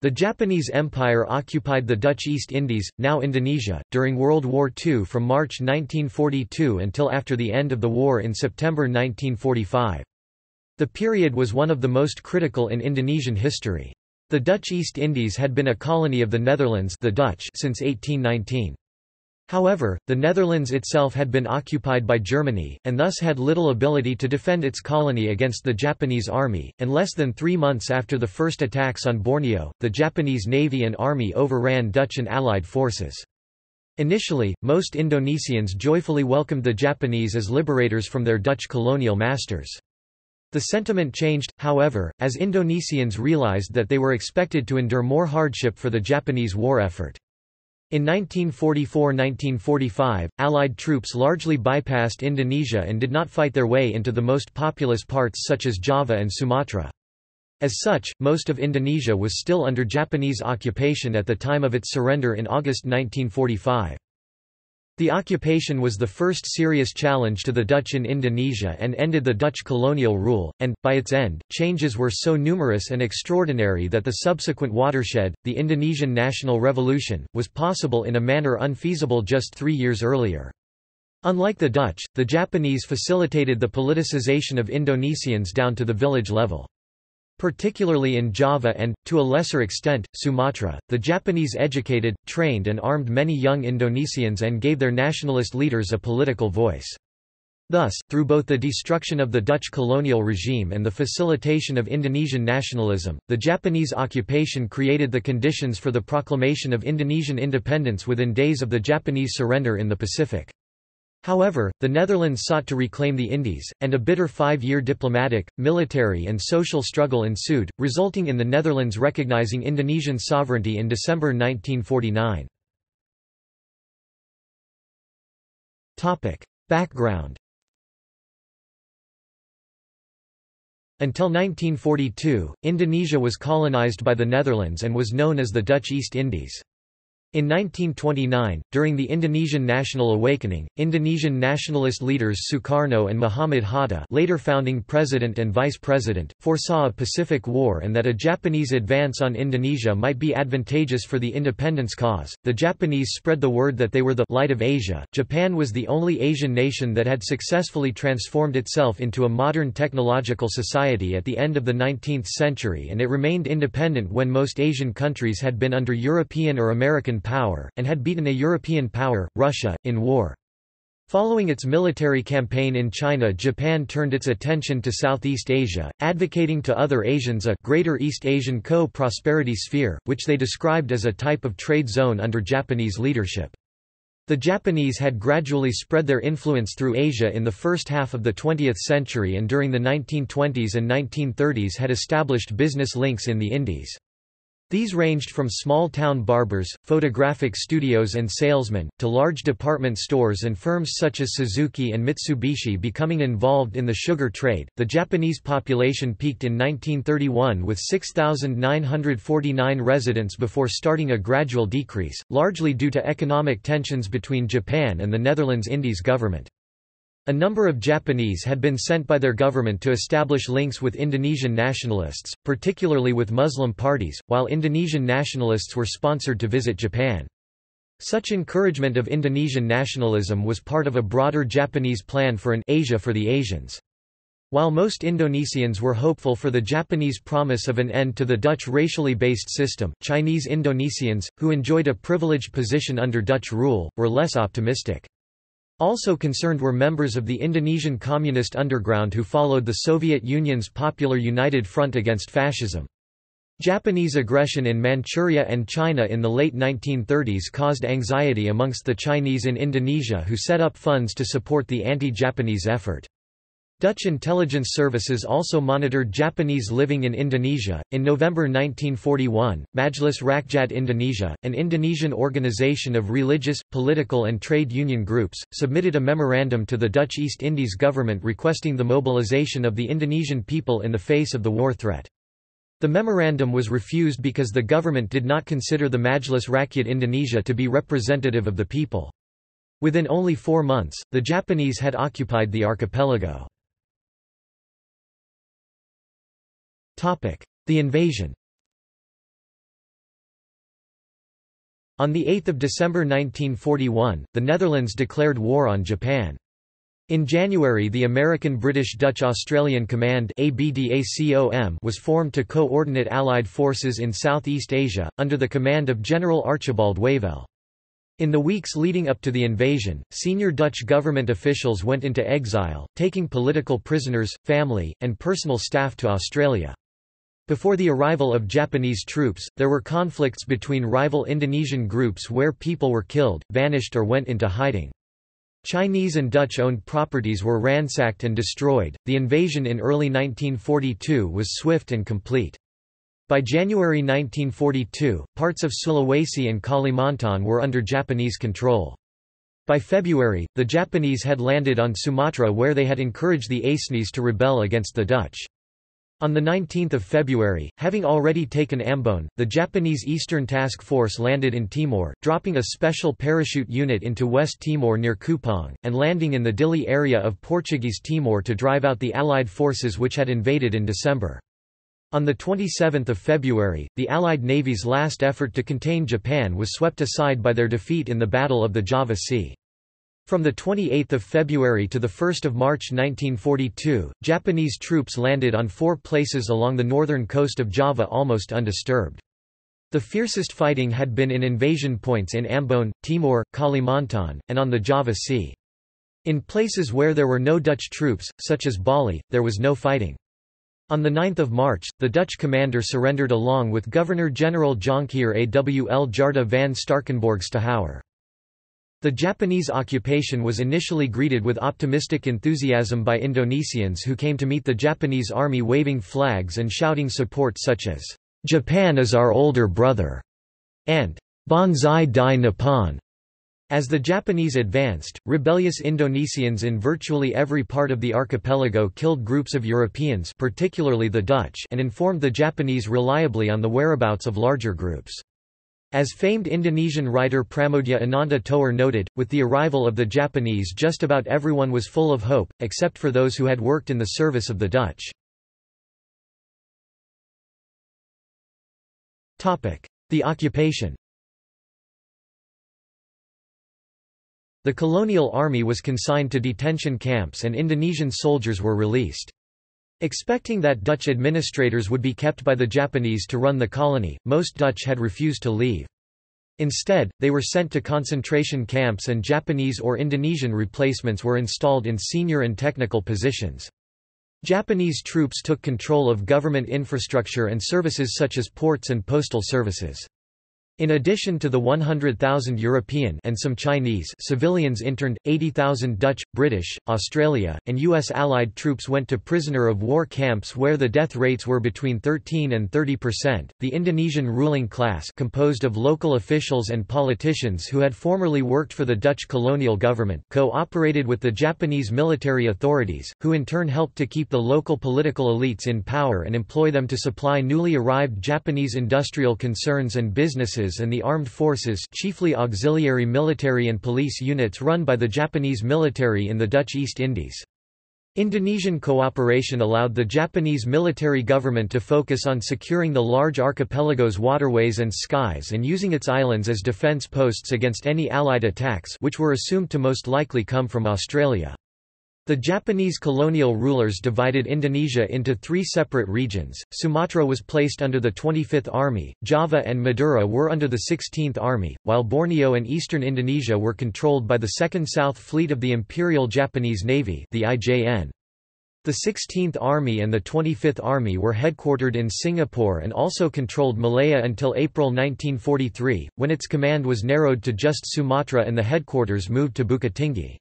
The Japanese Empire occupied the Dutch East Indies, now Indonesia, during World War II from March 1942 until after the end of the war in September 1945. The period was one of the most critical in Indonesian history. The Dutch East Indies had been a colony of the Netherlands the Dutch since 1819. However, the Netherlands itself had been occupied by Germany, and thus had little ability to defend its colony against the Japanese army, and less than three months after the first attacks on Borneo, the Japanese navy and army overran Dutch and Allied forces. Initially, most Indonesians joyfully welcomed the Japanese as liberators from their Dutch colonial masters. The sentiment changed, however, as Indonesians realized that they were expected to endure more hardship for the Japanese war effort. In 1944–1945, Allied troops largely bypassed Indonesia and did not fight their way into the most populous parts such as Java and Sumatra. As such, most of Indonesia was still under Japanese occupation at the time of its surrender in August 1945. The occupation was the first serious challenge to the Dutch in Indonesia and ended the Dutch colonial rule, and, by its end, changes were so numerous and extraordinary that the subsequent watershed, the Indonesian National Revolution, was possible in a manner unfeasible just three years earlier. Unlike the Dutch, the Japanese facilitated the politicization of Indonesians down to the village level. Particularly in Java and, to a lesser extent, Sumatra, the Japanese educated, trained and armed many young Indonesians and gave their nationalist leaders a political voice. Thus, through both the destruction of the Dutch colonial regime and the facilitation of Indonesian nationalism, the Japanese occupation created the conditions for the proclamation of Indonesian independence within days of the Japanese surrender in the Pacific. However, the Netherlands sought to reclaim the Indies, and a bitter five-year diplomatic, military and social struggle ensued, resulting in the Netherlands recognizing Indonesian sovereignty in December 1949. Background Until 1942, Indonesia was colonized by the Netherlands and was known as the Dutch East Indies. In 1929, during the Indonesian National Awakening, Indonesian nationalist leaders Sukarno and Muhammad Hatta later founding president and vice president, foresaw a Pacific War and that a Japanese advance on Indonesia might be advantageous for the independence cause. The Japanese spread the word that they were the light of Asia. Japan was the only Asian nation that had successfully transformed itself into a modern technological society at the end of the 19th century and it remained independent when most Asian countries had been under European or American power, and had beaten a European power, Russia, in war. Following its military campaign in China Japan turned its attention to Southeast Asia, advocating to other Asians a Greater East Asian Co-Prosperity Sphere, which they described as a type of trade zone under Japanese leadership. The Japanese had gradually spread their influence through Asia in the first half of the 20th century and during the 1920s and 1930s had established business links in the Indies. These ranged from small-town barbers, photographic studios and salesmen, to large department stores and firms such as Suzuki and Mitsubishi becoming involved in the sugar trade. The Japanese population peaked in 1931 with 6,949 residents before starting a gradual decrease, largely due to economic tensions between Japan and the Netherlands Indies government. A number of Japanese had been sent by their government to establish links with Indonesian nationalists, particularly with Muslim parties, while Indonesian nationalists were sponsored to visit Japan. Such encouragement of Indonesian nationalism was part of a broader Japanese plan for an Asia for the Asians. While most Indonesians were hopeful for the Japanese promise of an end to the Dutch racially based system, Chinese Indonesians, who enjoyed a privileged position under Dutch rule, were less optimistic. Also concerned were members of the Indonesian communist underground who followed the Soviet Union's Popular United Front against fascism. Japanese aggression in Manchuria and China in the late 1930s caused anxiety amongst the Chinese in Indonesia who set up funds to support the anti-Japanese effort. Dutch intelligence services also monitored Japanese living in Indonesia. In November 1941, Majlis Rakyat Indonesia, an Indonesian organization of religious, political, and trade union groups, submitted a memorandum to the Dutch East Indies government requesting the mobilization of the Indonesian people in the face of the war threat. The memorandum was refused because the government did not consider the Majlis Rakyat Indonesia to be representative of the people. Within only four months, the Japanese had occupied the archipelago. The invasion On 8 December 1941, the Netherlands declared war on Japan. In January the American British Dutch Australian Command was formed to coordinate Allied forces in Southeast Asia, under the command of General Archibald Wavell. In the weeks leading up to the invasion, senior Dutch government officials went into exile, taking political prisoners, family, and personal staff to Australia. Before the arrival of Japanese troops, there were conflicts between rival Indonesian groups where people were killed, vanished or went into hiding. Chinese and Dutch-owned properties were ransacked and destroyed. The invasion in early 1942 was swift and complete. By January 1942, parts of Sulawesi and Kalimantan were under Japanese control. By February, the Japanese had landed on Sumatra where they had encouraged the Acehnese to rebel against the Dutch. On 19 February, having already taken Ambon, the Japanese Eastern Task Force landed in Timor, dropping a special parachute unit into West Timor near Kupang, and landing in the Dili area of Portuguese Timor to drive out the Allied forces which had invaded in December. On 27 February, the Allied Navy's last effort to contain Japan was swept aside by their defeat in the Battle of the Java Sea. From 28 February to 1 March 1942, Japanese troops landed on four places along the northern coast of Java almost undisturbed. The fiercest fighting had been in invasion points in Ambon, Timor, Kalimantan, and on the Java Sea. In places where there were no Dutch troops, such as Bali, there was no fighting. On 9 March, the Dutch commander surrendered along with Governor-General Jonkheer Awl Jarda van Starkenborgh Stachouwer. The Japanese occupation was initially greeted with optimistic enthusiasm by Indonesians who came to meet the Japanese army waving flags and shouting support such as, "'Japan is our older brother' and "'Banzai Dai Nippon' As the Japanese advanced, rebellious Indonesians in virtually every part of the archipelago killed groups of Europeans particularly the Dutch and informed the Japanese reliably on the whereabouts of larger groups. As famed Indonesian writer Pramoedya Ananta Toer noted, with the arrival of the Japanese just about everyone was full of hope, except for those who had worked in the service of the Dutch. The occupation The colonial army was consigned to detention camps and Indonesian soldiers were released. Expecting that Dutch administrators would be kept by the Japanese to run the colony, most Dutch had refused to leave. Instead, they were sent to concentration camps and Japanese or Indonesian replacements were installed in senior and technical positions. Japanese troops took control of government infrastructure and services such as ports and postal services. In addition to the 100,000 European and some Chinese civilians interned, 80,000 Dutch, British, Australia, and U.S. Allied troops went to prisoner of war camps where the death rates were between 13 and 30 percent. The Indonesian ruling class, composed of local officials and politicians who had formerly worked for the Dutch colonial government, cooperated with the Japanese military authorities, who in turn helped to keep the local political elites in power and employ them to supply newly arrived Japanese industrial concerns and businesses and the armed forces chiefly auxiliary military and police units run by the Japanese military in the Dutch East Indies. Indonesian cooperation allowed the Japanese military government to focus on securing the large archipelago's waterways and skies and using its islands as defense posts against any Allied attacks which were assumed to most likely come from Australia. The Japanese colonial rulers divided Indonesia into three separate regions. Sumatra was placed under the 25th Army, Java and Madura were under the 16th Army, while Borneo and eastern Indonesia were controlled by the 2nd South Fleet of the Imperial Japanese Navy, the IJN. The 16th Army and the 25th Army were headquartered in Singapore and also controlled Malaya until April 1943, when its command was narrowed to just Sumatra and the headquarters moved to Bukittinggi.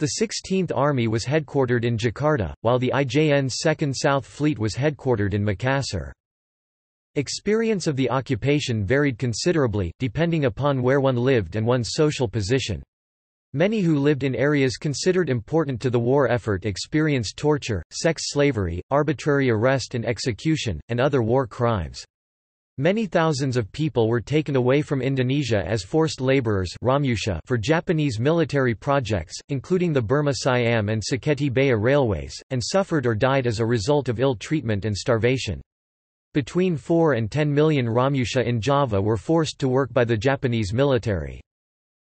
The 16th Army was headquartered in Jakarta, while the IJN's 2nd South Fleet was headquartered in Makassar. Experience of the occupation varied considerably, depending upon where one lived and one's social position. Many who lived in areas considered important to the war effort experienced torture, sex slavery, arbitrary arrest and execution, and other war crimes. Many thousands of people were taken away from Indonesia as forced laborers for Japanese military projects, including the Burma-Siam and Saketi Bayah railways, and suffered or died as a result of ill treatment and starvation. Between 4 and 10 million Romusha in Java were forced to work by the Japanese military.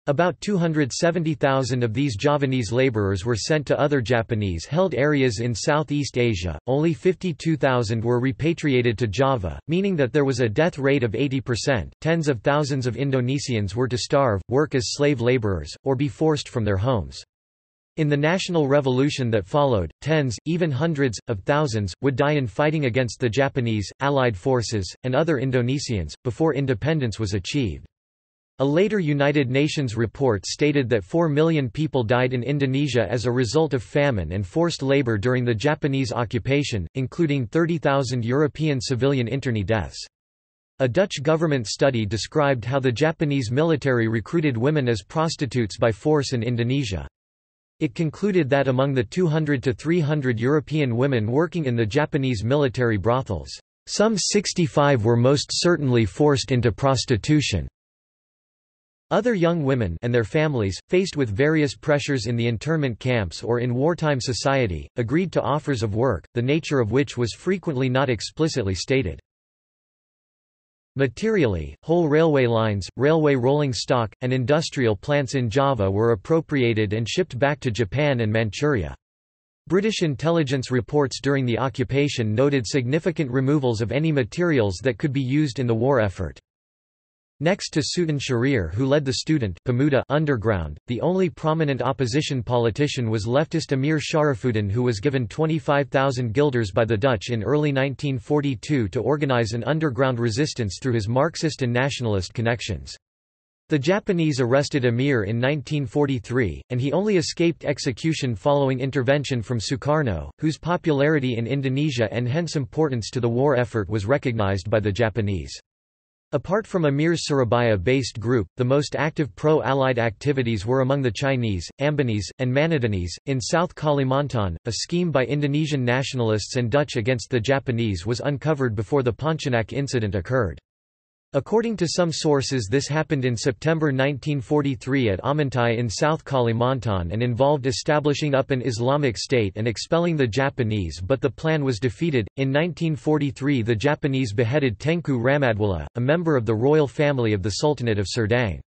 About 270,000 of these Javanese laborers were sent to other Japanese-held areas in Southeast Asia, only 52,000 were repatriated to Java, meaning that there was a death rate of 80%. Tens of thousands of Indonesians were to starve, work as slave laborers, or be forced from their homes. In the national revolution that followed, tens, even hundreds, of thousands, would die in fighting against the Japanese, Allied forces, and other Indonesians, before independence was achieved. A later United Nations report stated that 4 million people died in Indonesia as a result of famine and forced labor during the Japanese occupation, including 30,000 European civilian internee deaths. A Dutch government study described how the Japanese military recruited women as prostitutes by force in Indonesia. It concluded that among the 200 to 300 European women working in the Japanese military brothels, some 65 were most certainly forced into prostitution. Other young women and their families, faced with various pressures in the internment camps or in wartime society, agreed to offers of work, the nature of which was frequently not explicitly stated. Materially, whole railway lines, railway rolling stock, and industrial plants in Java were appropriated and shipped back to Japan and Manchuria. British intelligence reports during the occupation noted significant removals of any materials that could be used in the war effort. Next to Sutan Syahrir who led the student Pemuda underground, the only prominent opposition politician was leftist Amir Sharifuddin who was given 25,000 guilders by the Dutch in early 1942 to organize an underground resistance through his Marxist and nationalist connections. The Japanese arrested Amir in 1943, and he only escaped execution following intervention from Sukarno, whose popularity in Indonesia and hence importance to the war effort was recognized by the Japanese. Apart from Amir's Surabaya-based group, the most active pro-Allied activities were among the Chinese, Ambonese, and Manadonese. In South Kalimantan, a scheme by Indonesian nationalists and Dutch against the Japanese was uncovered before the Pontianak incident occurred. According to some sources this happened in September 1943 at Amuntai in South Kalimantan and involved establishing up an Islamic State and expelling the Japanese but the plan was defeated. In 1943 the Japanese beheaded Tengku Ramadwala, a member of the royal family of the Sultanate of Serdang.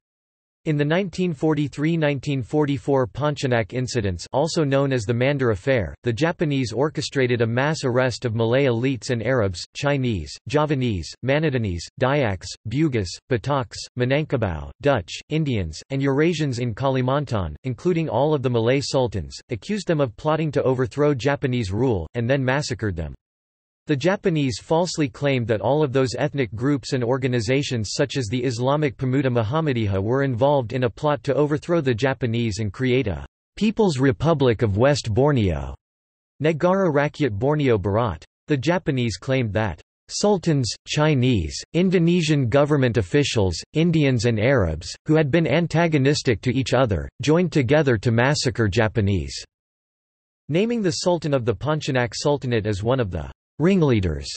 In the 1943–1944 Pontianak incidents also known as the Mandor Affair, the Japanese orchestrated a mass arrest of Malay elites and Arabs, Chinese, Javanese, Manadonese, Dayaks, Bugis, Bataks, Minangkabau, Dutch, Indians, and Eurasians in Kalimantan, including all of the Malay sultans, accused them of plotting to overthrow Japanese rule, and then massacred them. The Japanese falsely claimed that all of those ethnic groups and organizations such as the Islamic Pemuda Muhammadiyah were involved in a plot to overthrow the Japanese and create a People's Republic of West Borneo, Negara Rakyat Borneo Barat. The Japanese claimed that Sultans, Chinese, Indonesian government officials, Indians and Arabs, who had been antagonistic to each other, joined together to massacre Japanese, naming the Sultan of the Pontianak Sultanate as one of the ringleaders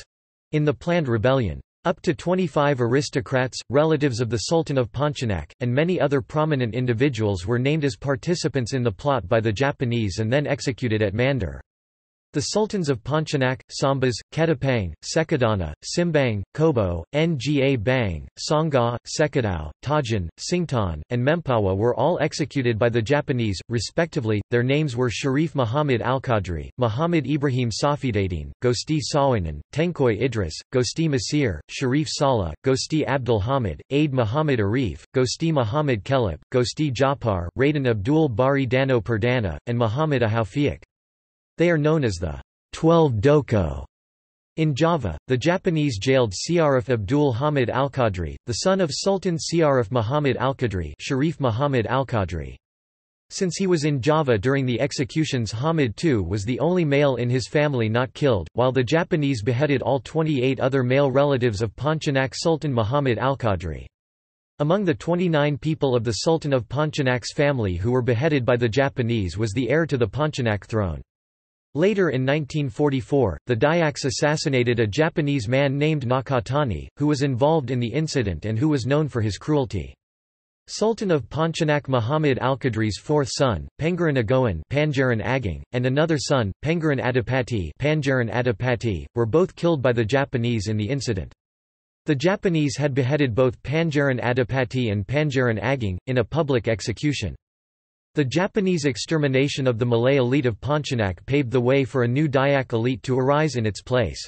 in the planned rebellion. Up to 25 aristocrats, relatives of the Sultan of Pontianak, and many other prominent individuals were named as participants in the plot by the Japanese and then executed at Mandor. The sultans of Pontianak, Sambas, Ketapang, Sukadana, Simpang, Kubu, Nga Bang, Sanggau, Sekadau, Tajan, Sintang, and Mempawah were all executed by the Japanese, respectively. Their names were Sharif Muhammad Al-Qadri, Muhammad Ibrahim Safidaddin, Gusti Sawanan, Tengku Idris, Gusti Masir, Sharif Salah, Gusti Abdul Hamid, Aid Muhammad Arif, Gusti Muhammad Kelip, Gusti Japar, Raden Abdul Bari Dano Perdana, and Muhammad Ahaufiak. They are known as the Twelve Doko. In Java, the Japanese jailed Siarif Abdul Hamid al-Qadri, the son of Sultan Siarif Muhammad al-Qadri Sharif Muhammad al-Qadri. Since he was in Java during the executions Hamid II was the only male in his family not killed, while the Japanese beheaded all 28 other male relatives of Pontianak Sultan Muhammad al-Qadri. Among the 29 people of the Sultan of Pontianak's family who were beheaded by the Japanese was the heir to the Pontianak throne. Later in 1944, the Dayaks assassinated a Japanese man named Nakatani, who was involved in the incident and who was known for his cruelty. Sultan of Pontianak Muhammad al-Qadri's fourth son, Pengiran Agung Pangeran Agung, and another son, Pengiran Adipati, Pangeran Adipati, were both killed by the Japanese in the incident. The Japanese had beheaded both Pangeran Adipati and Pangeran Agung, in a public execution. The Japanese extermination of the Malay elite of Pontianak paved the way for a new Dayak elite to arise in its place.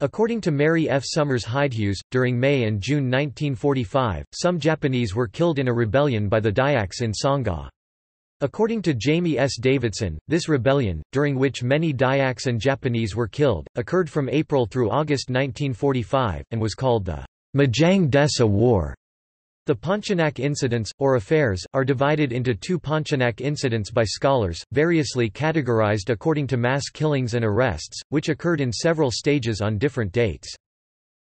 According to Mary F. Somers Heidhues, during May and June 1945, some Japanese were killed in a rebellion by the Dayaks in Sanggau. According to Jamie S. Davidson, this rebellion, during which many Dayaks and Japanese were killed, occurred from April through August 1945, and was called the Majang Desa War. The Pontianak incidents, or affairs, are divided into two Pontianak incidents by scholars, variously categorized according to mass killings and arrests, which occurred in several stages on different dates.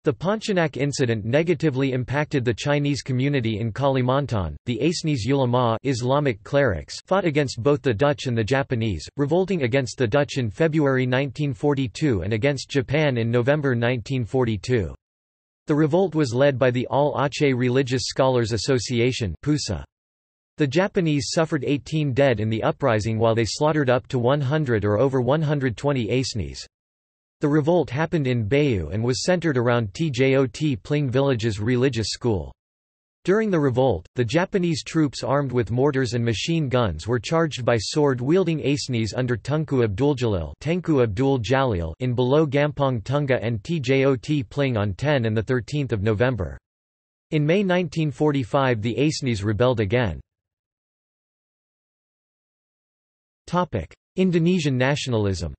The Pontianak incident negatively impacted the Chinese community in Kalimantan. The Acehnese ulama Islamic clerics fought against both the Dutch and the Japanese, revolting against the Dutch in February 1942 and against Japan in November 1942. The revolt was led by the All Aceh Religious Scholars Association The Japanese suffered 18 dead in the uprising while they slaughtered up to 100 or over 120 Acehnese. The revolt happened in Bayu and was centered around Tjot Pling village's religious school. During the revolt, the Japanese troops armed with mortars and machine guns were charged by sword-wielding Acehnese under Tunku Abduljalil Tengku Abdul Jalil in below Gampong Tunga and Tjot Pling on 10 and 13 November. In May 1945 the Acehnese rebelled again. Indonesian nationalism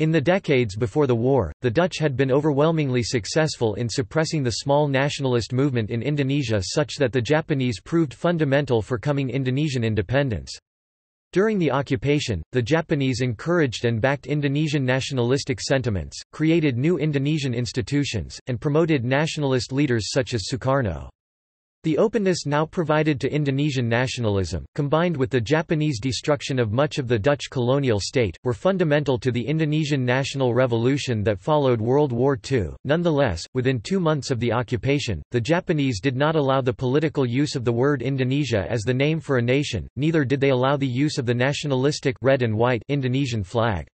In the decades before the war, the Dutch had been overwhelmingly successful in suppressing the small nationalist movement in Indonesia such that the Japanese proved fundamental for coming Indonesian independence. During the occupation, the Japanese encouraged and backed Indonesian nationalistic sentiments, created new Indonesian institutions, and promoted nationalist leaders such as Sukarno. The openness now provided to Indonesian nationalism, combined with the Japanese destruction of much of the Dutch colonial state, were fundamental to the Indonesian national revolution that followed World War II. Nonetheless, within two months of the occupation, the Japanese did not allow the political use of the word Indonesia as the name for a nation, neither did they allow the use of the nationalistic red and white Indonesian flag.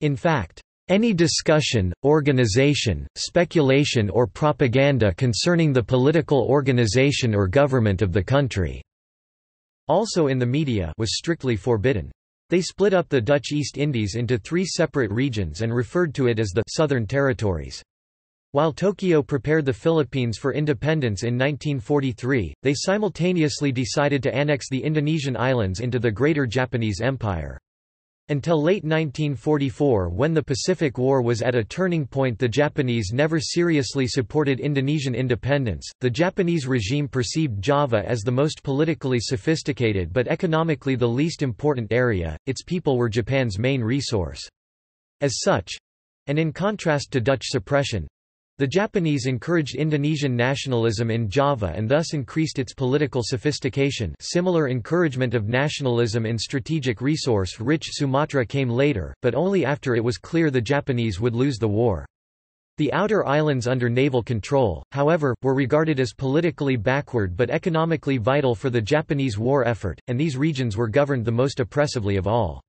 In fact, any discussion, organization, speculation or propaganda concerning the political organization or government of the country." Also in the media was strictly forbidden. They split up the Dutch East Indies into three separate regions and referred to it as the Southern Territories. While Tokyo prepared the Philippines for independence in 1943, they simultaneously decided to annex the Indonesian islands into the Greater Japanese Empire. Until late 1944 when the Pacific War was at a turning point the Japanese never seriously supported Indonesian independence. The Japanese regime perceived Java as the most politically sophisticated but economically the least important area, its people were Japan's main resource. As such, and in contrast to Dutch suppression, the Japanese encouraged Indonesian nationalism in Java and thus increased its political sophistication similar encouragement of nationalism in strategic resource-rich Sumatra came later, but only after it was clear the Japanese would lose the war. The outer islands under naval control, however, were regarded as politically backward but economically vital for the Japanese war effort, and these regions were governed the most oppressively of all.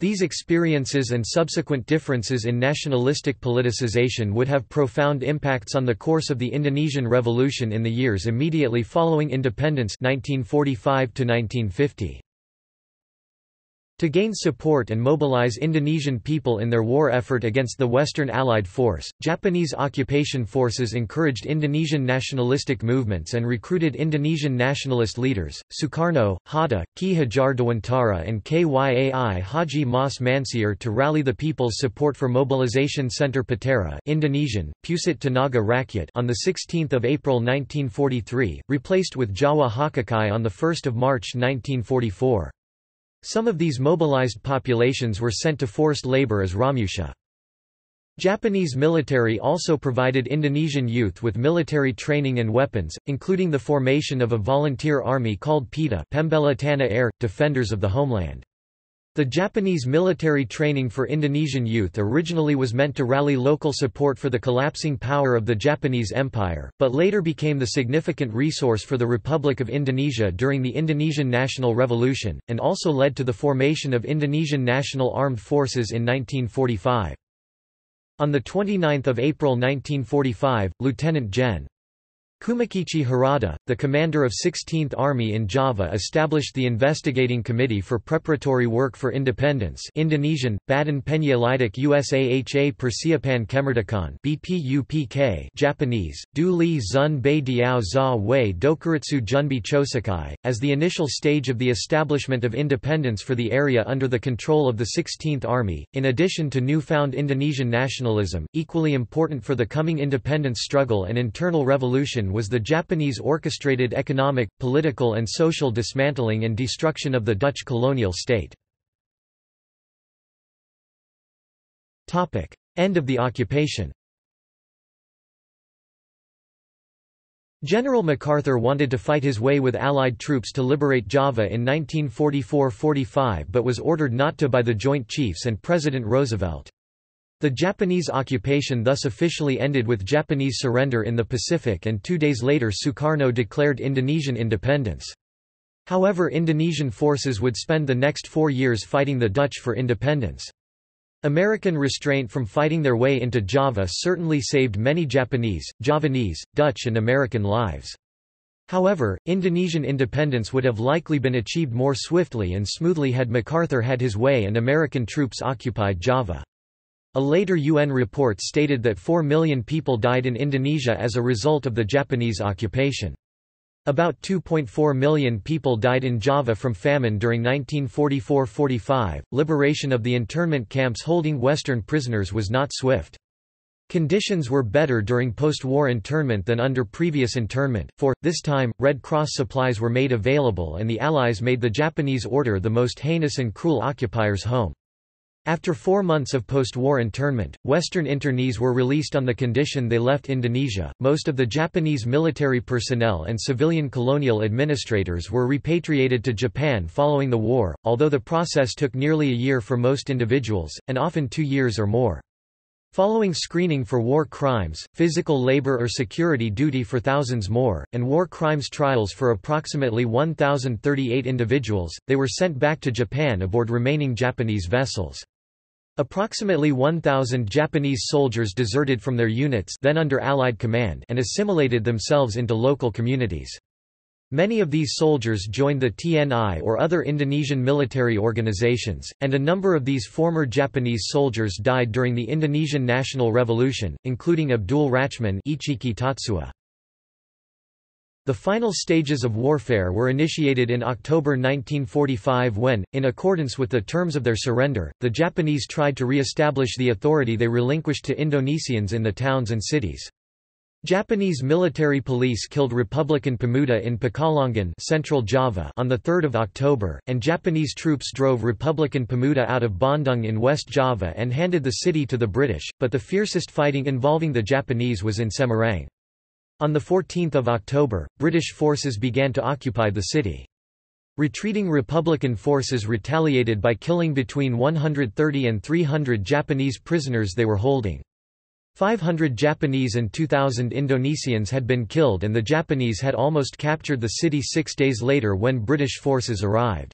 These experiences and subsequent differences in nationalistic politicization would have profound impacts on the course of the Indonesian Revolution in the years immediately following independence 1945 -1950. To gain support and mobilize Indonesian people in their war effort against the Western Allied force, Japanese occupation forces encouraged Indonesian nationalistic movements and recruited Indonesian nationalist leaders, Sukarno, Hatta, Ki Hajar Dewantara and Kyai Haji Mas Mansir to rally the people's support for Mobilization Center Putera Indonesian, Pusat Tenaga Rakyat on 16 April 1943, replaced with Jawa Hokokai on 1 March 1944. Some of these mobilized populations were sent to forced labor as Romusha. Japanese military also provided Indonesian youth with military training and weapons, including the formation of a volunteer army called PETA Pembela Tanah Air, Defenders of the Homeland. The Japanese military training for Indonesian youth originally was meant to rally local support for the collapsing power of the Japanese Empire, but later became the significant resource for the Republic of Indonesia during the Indonesian National Revolution, and also led to the formation of Indonesian National Armed Forces in 1945. On 29 April 1945, Lieutenant Gen. Kumakichi Harada, the commander of 16th Army in Java established the Investigating Committee for Preparatory Work for Independence Indonesian, Badan Penyelidik Usaha Persiapan Kemerdekaan BPUPK Japanese, Du Li Zun Bei Diao Za Wei Dokuritsu Junbi Chosakai, as the initial stage of the establishment of independence for the area under the control of the 16th Army. In addition to newfound Indonesian nationalism, equally important for the coming independence struggle and internal revolution was the Japanese orchestrated economic, political and social dismantling and destruction of the Dutch colonial state. End of the occupation General MacArthur wanted to fight his way with Allied troops to liberate Java in 1944–45 but was ordered not to by the Joint Chiefs and President Roosevelt. The Japanese occupation thus officially ended with Japanese surrender in the Pacific and two days later Sukarno declared Indonesian independence. However Indonesian forces would spend the next four years fighting the Dutch for independence. American restraint from fighting their way into Java certainly saved many Japanese, Javanese, Dutch and American lives. However, Indonesian independence would have likely been achieved more swiftly and smoothly had MacArthur had his way and American troops occupied Java. A later UN report stated that 4 million people died in Indonesia as a result of the Japanese occupation. About 2.4 million people died in Java from famine during 1944–45. Liberation of the internment camps holding Western prisoners was not swift. Conditions were better during post-war internment than under previous internment, for, this time, Red Cross supplies were made available and the Allies made the Japanese order the most heinous and cruel occupiers home. After four months of post-war internment, Western internees were released on the condition they left Indonesia. Most of the Japanese military personnel and civilian colonial administrators were repatriated to Japan following the war, although the process took nearly a year for most individuals, and often two years or more. Following screening for war crimes, physical labor or security duty for thousands more, and war crimes trials for approximately 1,038 individuals, they were sent back to Japan aboard remaining Japanese vessels. Approximately 1,000 Japanese soldiers deserted from their units then under Allied command and assimilated themselves into local communities. Many of these soldiers joined the TNI or other Indonesian military organizations, and a number of these former Japanese soldiers died during the Indonesian National Revolution, including Abdul Rachman Ichiki Tatsuo. The final stages of warfare were initiated in October 1945 when, in accordance with the terms of their surrender, the Japanese tried to re-establish the authority they relinquished to Indonesians in the towns and cities. Japanese military police killed Republican Pemuda in Pekalongan Central Java on 3 October, and Japanese troops drove Republican Pemuda out of Bandung in West Java and handed the city to the British, but the fiercest fighting involving the Japanese was in Semarang. On 14 October, British forces began to occupy the city. Retreating Republican forces retaliated by killing between 130 and 300 Japanese prisoners they were holding. 500 Japanese and 2,000 Indonesians had been killed and the Japanese had almost captured the city six days later when British forces arrived.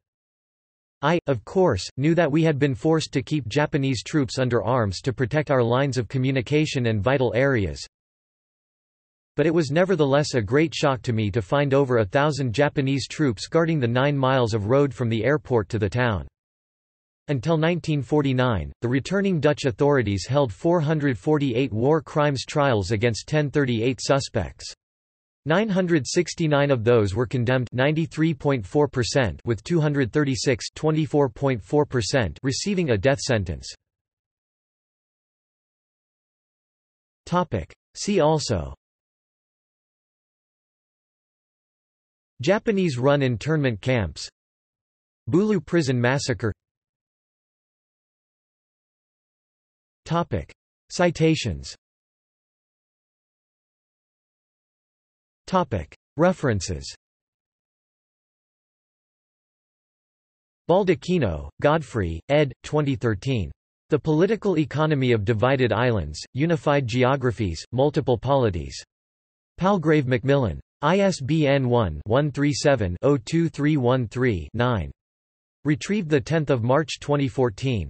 I, of course, knew that we had been forced to keep Japanese troops under arms to protect our lines of communication and vital areas, but it was nevertheless a great shock to me to find over a thousand Japanese troops guarding the nine miles of road from the airport to the town. Until 1949, the returning Dutch authorities held 448 war crimes trials against 1038 suspects. 969 of those were condemned 93.4% with 236 24.4% receiving a death sentence. Topic. See also Japanese-run internment camps Bulu prison massacre Topic. Citations Topic. References Baldacchino, Godfrey, ed. 2013. The Political Economy of Divided Islands, Unified Geographies, Multiple Polities. Palgrave Macmillan. ISBN 1-137-02313-9. Retrieved 10 March 2014.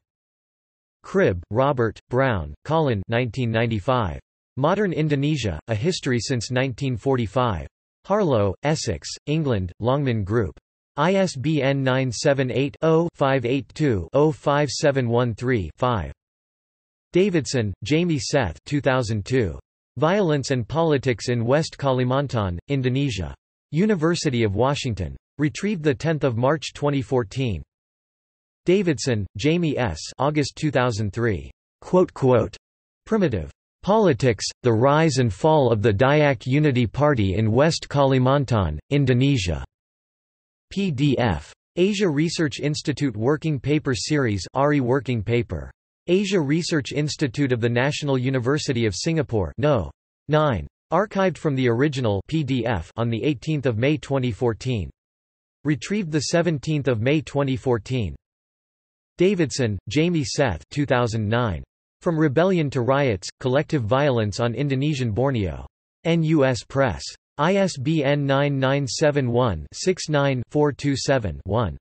Cribb, Robert, Brown, Colin 1995. Modern Indonesia, A History Since 1945. Harlow, Essex, England, Longman Group. ISBN 978 0 582 5713 5 Davidson, Jamie Seth 2002. Violence and Politics in West Kalimantan, Indonesia. University of Washington. Retrieved 10 March 2014. Davidson, Jamie S. August 2003. Quote, quote, Primitive. Politics, The Rise and Fall of the Dayak Unity Party in West Kalimantan, Indonesia. PDF. Asia Research Institute Working Paper Series ARI Working Paper. Asia Research Institute of the National University of Singapore No. 9. Archived from the original PDF on 18 May 2014. Retrieved 17 May 2014. Davidson, Jamie Seth 2009. From Rebellion to Riots, Collective Violence on Indonesian Borneo. NUS Press. ISBN 9971 69 427 1.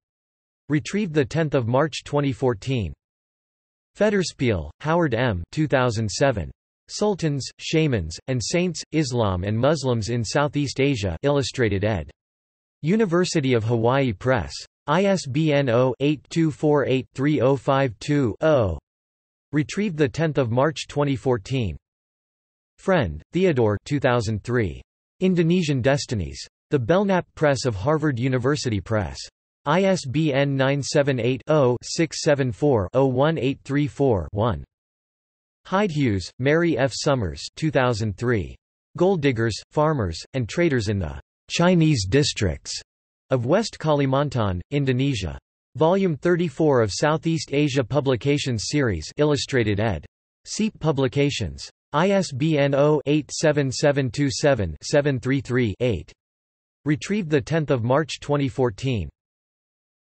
Retrieved 10 March 2014. Federspiel, Howard M. 2007. Sultans, Shamans, and Saints, Islam and Muslims in Southeast Asia Illustrated ed. University of Hawaii Press. ISBN 0-8248-3052-0. Retrieved 10 March 2014. Friend, Theodore 2003. Indonesian Destinies. The Belknap Press of Harvard University Press. ISBN 978-0-674-01834-1. Hughes, Mary F. Somers 2003. Gold Diggers, Farmers, and Traders in the Chinese Districts of West Kalimantan, Indonesia. Volume 34 of Southeast Asia Publications Series Illustrated ed. SEAP Publications. ISBN 0-87727-733-8. Retrieved 10 March 2014.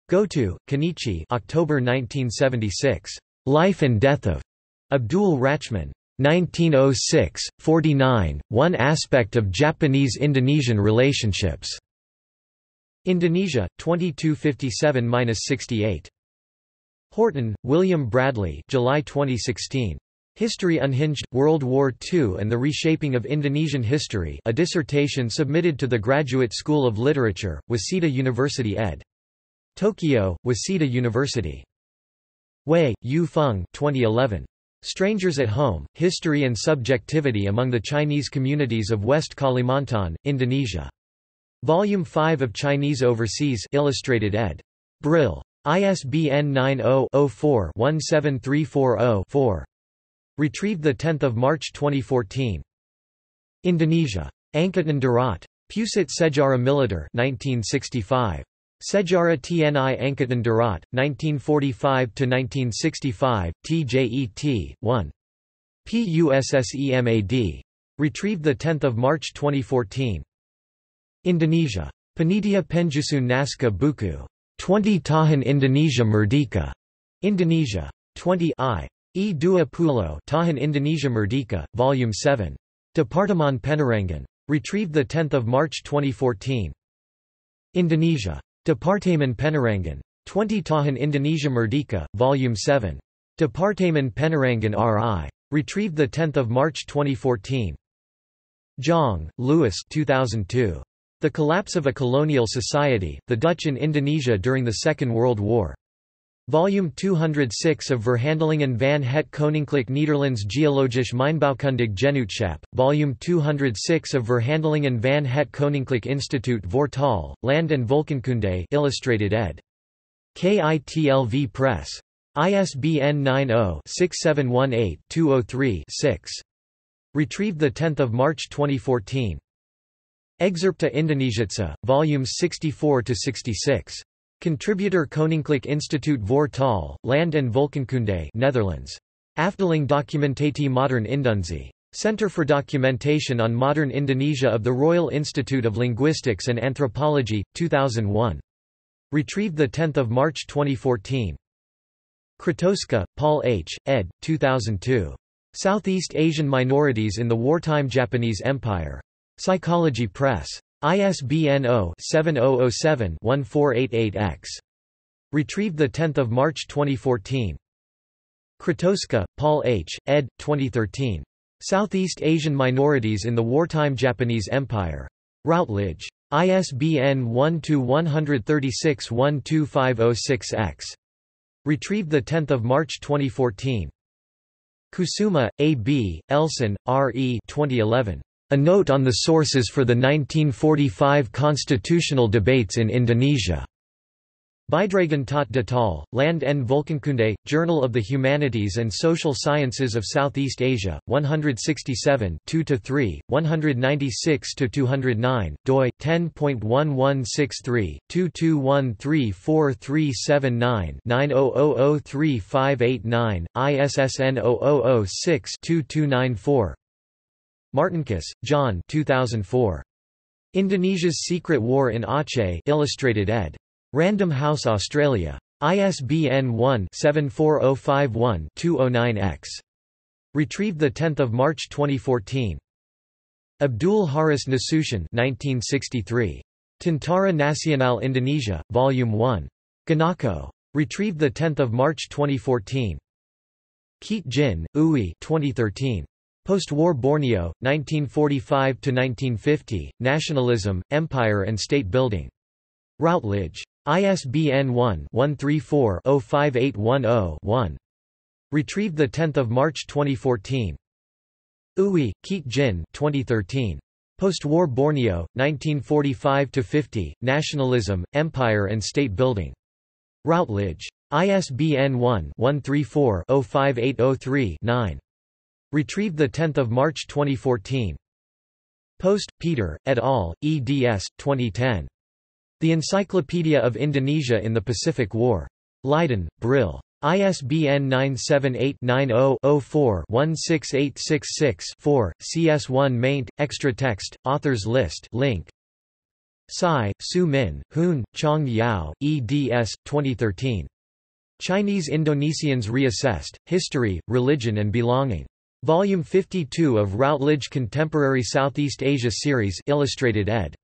Goto, Kenichi October 1976. Life and Death of Abdul Rachman. 1906, 49, One Aspect of Japanese-Indonesian Relationships. Indonesia, 2257–68. Horton, William Bradley July 2016. History Unhinged, World War II and the Reshaping of Indonesian History a dissertation submitted to the Graduate School of Literature, Waseda University ed. Tokyo, Waseda University. Wei, Yu Feng 2011. Strangers at Home, History and Subjectivity Among the Chinese Communities of West Kalimantan, Indonesia. Volume 5 of Chinese Overseas Illustrated ed. Brill. ISBN 90-04-17340-4. Retrieved 10 March 2014. Indonesia. Angkatan Darat. Pusat Sejarah Militer 1965. Sejarah TNI Angkatan Darat, 1945–1965, TJET, 1. PUSSEMAD. Retrieved 10 March 2014. Indonesia. Panitia Penjusun Naskah Buku. 20 Tahun Indonesia Merdeka. Indonesia. 20 I. E. Dua Puluh Tahun Indonesia Merdeka, Volume 7. Departemen Penerangan. Retrieved 10 March 2014. Indonesia. Departemen Penerangan. 20 Tahun Indonesia Merdeka, Volume 7. Departemen Penerangan R.I. Retrieved 10 March 2014. Jong, Louis 2002. The Collapse of a Colonial Society, The Dutch in Indonesia During the Second World War. Volume 206 of Verhandelingen van het Koninklijk Nederlands Geologisch Mijnbouwkundig Genootschap, Volume 206 of Verhandelingen van het Koninklijk Instituut voor Land and Volkenkunde Illustrated ed. KITLV Press. ISBN 90-6718-203-6. Retrieved 10 March 2014. Excerpta Indonesiaca, Volumes 64–66. Contributor Koninklijk Instituut voor Taal, Land en Volkenkunde Netherlands. Afdeling Documentatie Modern Indonesië. Center for Documentation on Modern Indonesia of the Royal Institute of Linguistics and Anthropology, 2001. Retrieved 10 March 2014. Kratoska, Paul H., ed. 2002. Southeast Asian Minorities in the Wartime Japanese Empire. Psychology Press. ISBN 0-7007-1488-X. Retrieved 10 March 2014. Kratoska, Paul H., ed. 2013. Southeast Asian Minorities in the Wartime Japanese Empire. Routledge. ISBN 1-136-12506-X. Retrieved 10 March 2014. Kusuma, A. B., Elson, R. E. 2011. A Note on the Sources for the 1945 Constitutional Debates in Indonesia. Bijdragen tot de taal, Land en Volkenkunde, Journal of the Humanities and Social Sciences of Southeast Asia, 167 2–3, 196–209, doi, 10.1163, 22134379 90003589, ISSN 0006-2294 Martinkus, John 2004. Indonesia's Secret War in Aceh Illustrated ed. Random House Australia. ISBN 1-74051-209-X. Retrieved 10 March 2014. Abdul Haris Nasution 1963. Tentara Nasional Indonesia, Volume 1. Ganaco. Retrieved 10 March 2014. Keat Gin, Ooi 2013. Post-war Borneo, 1945–1950, Nationalism, Empire and State Building. Routledge. ISBN 1-134-05810-1. Retrieved 10 March 2014. Ooi, Keat Gin 2013. Post-war Borneo, 1945–50, Nationalism, Empire and State Building. Routledge. ISBN 1-134-05803-9. Retrieved 10 March 2014. Post, Peter, et al., eds. 2010. The Encyclopedia of Indonesia in the Pacific War. Leiden, Brill. ISBN 978-90-04-16866-4, CS1 maint, extra text, authors list link. Sai, Siew Min, Hoon, Chong Yao, eds. 2013. Chinese Indonesians Reassessed, History, Religion and Belonging. Volume 52 of Routledge Contemporary Southeast Asia Series Illustrated ed.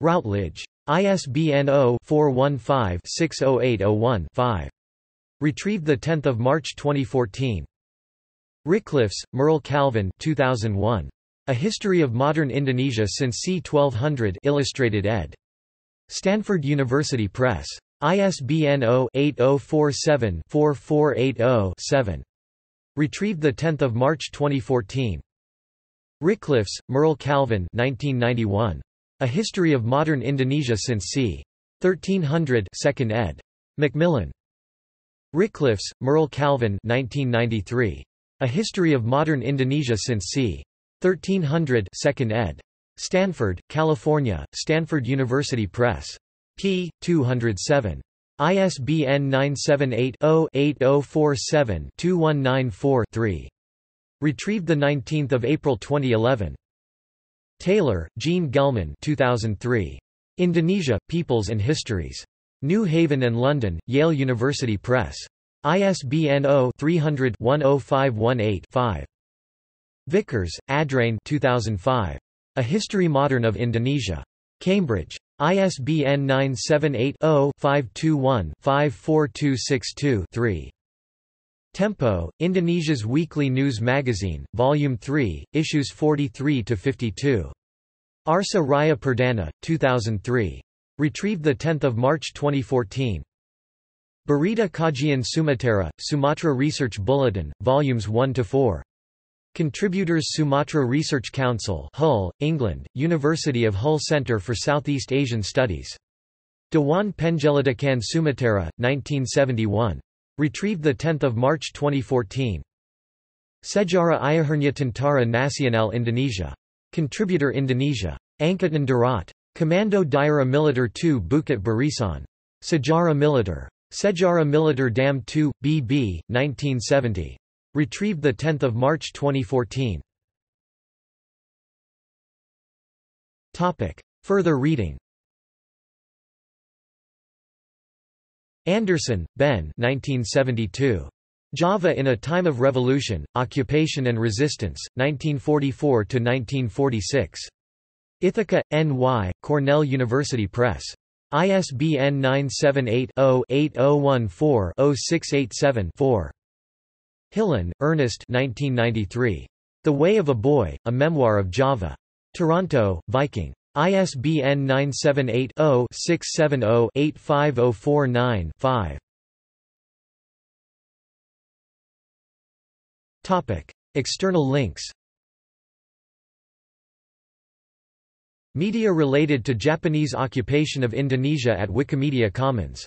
Routledge. ISBN 0-415-60801-5. Retrieved 10 March 2014. Ricklefs, Merle Calvin 2001. A History of Modern Indonesia since c. 1200 Illustrated ed. Stanford University Press. ISBN 0-8047-4480-7. Retrieved 10 March 2014. Ricklefs, Merle Calvin 1991. A History of Modern Indonesia since c. 1300 2nd ed. Macmillan. Ricklefs, Merle Calvin 1993. A History of Modern Indonesia since c. 1300 2nd ed. Stanford, California, Stanford University Press. p. 207. ISBN 978-0-8047-2194-3. Retrieved 19 April 2011. Taylor, Jean Gelman 2003. Indonesia, Peoples and Histories. New Haven and London, Yale University Press. ISBN 0-300-10518-5. Vickers, Adrain 2005. A History Modern of Indonesia. Cambridge. ISBN 978-0-521-54262-3. Tempo, Indonesia's weekly news magazine, Volume 3, Issues 43–52. Arsa Raya Perdana, 2003. Retrieved 10 March 2014. Berita Kajian Sumatera, Sumatra Research Bulletin, Volumes 1–4. Contributors Sumatra Research Council Hull, England, University of Hull Centre for Southeast Asian Studies. Dewan Penjeladakan Sumatera, 1971. Retrieved 10 March 2014. Sejarah Ayahnya Tentara Nasional Indonesia. Contributor Indonesia. Angkatan Darat. Komando Daerah Militer 2 Bukit Barisan. Sejarah Militer. Sejarah Militer Dam 2, BB, 1970. Retrieved 10 March 2014. Topic. Further reading Anderson, Ben 1972. Java in a Time of Revolution, Occupation and Resistance, 1944–1946. Ithaca, N.Y., Cornell University Press. ISBN 978-0-8014-0687-4. Hillen, Ernest 1993. The Way of a Boy, A Memoir of Java. Toronto, Viking. ISBN 978-0-670-85049-5. External links Media related to Japanese occupation of Indonesia at Wikimedia Commons